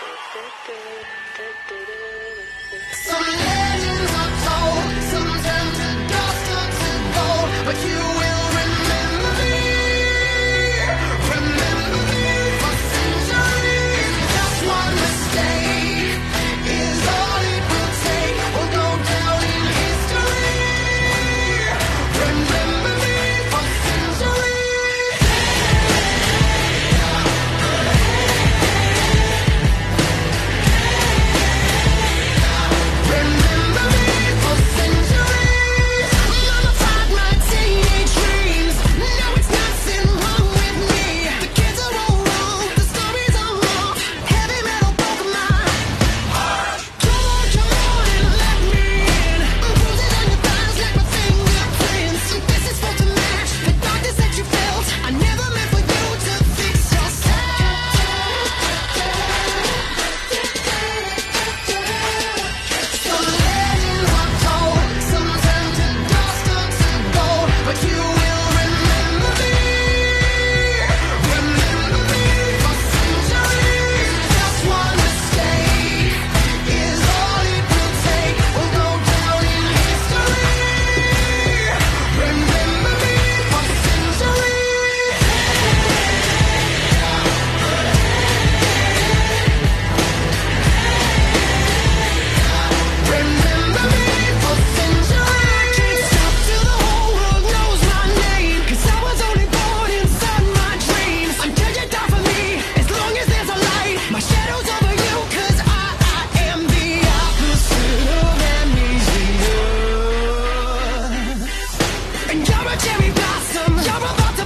So And You're a cherry blossom. You're a